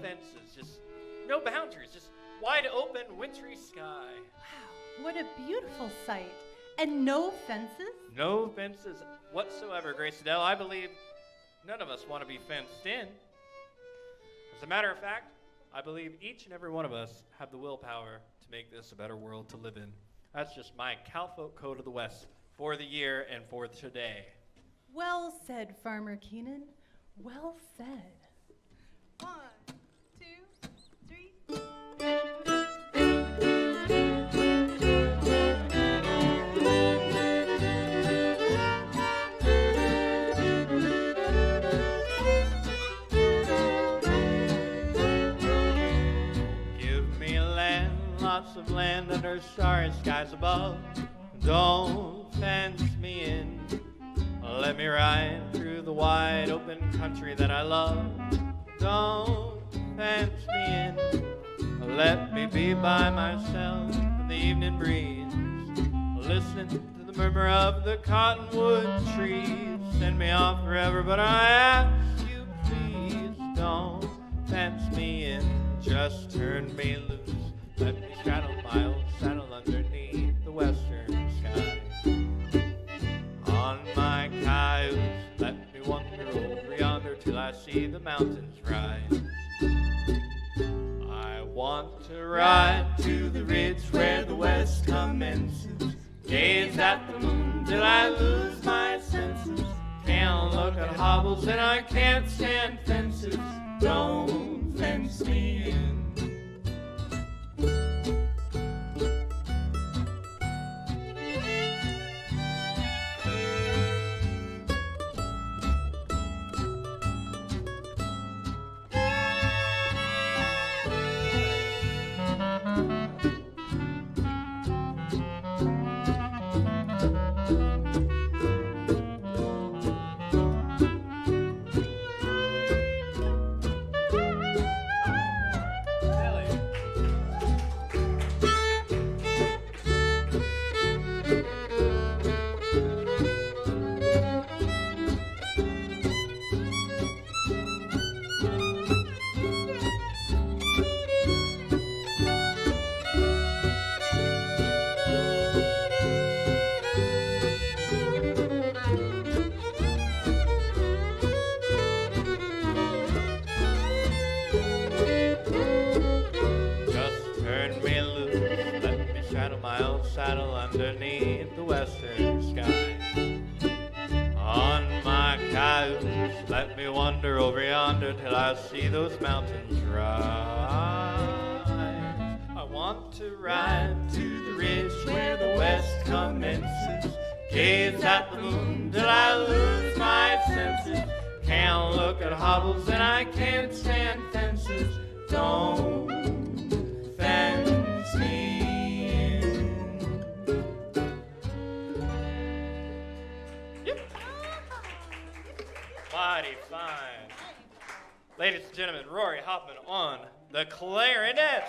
fences, just no boundaries, just wide open, wintry sky. Wow, what a beautiful sight. And no fences? No fences whatsoever, Grace Adele. I believe none of us want to be fenced in. As a matter of fact, I believe each and every one of us have the willpower to make this a better world to live in. That's just my Calfolk Code of the West for the year and for today. Well said, Farmer Keenan. Well said. One, lots of land under starry skies above. Don't fence me in. Let me ride through the wide open country that I love. Don't fence me in. Let me be by myself in the evening breeze. Listening to the murmur of the cottonwood trees. Send me off forever, but I ask you, please don't fence me in. Just turn me loose. Western sky. On my cayuse, let me wander over yonder till I see the mountains rise. I want to ride to the ridge where the west commences. Gaze at the moon till I lose my senses. Can't look at hobbles and I can't stand fences. Don't fence me in. Me loose, let me straddle my old saddle underneath the western sky. On my cayuse, let me wander over yonder till I see those mountains rise. I want to ride to the ridge where the west commences. Gaze at the moon till I lose my senses. Can't look at hobbles and I can't stand fences. Don't Mighty fine. Ladies and gentlemen, Rory Hoffman on the clarinet.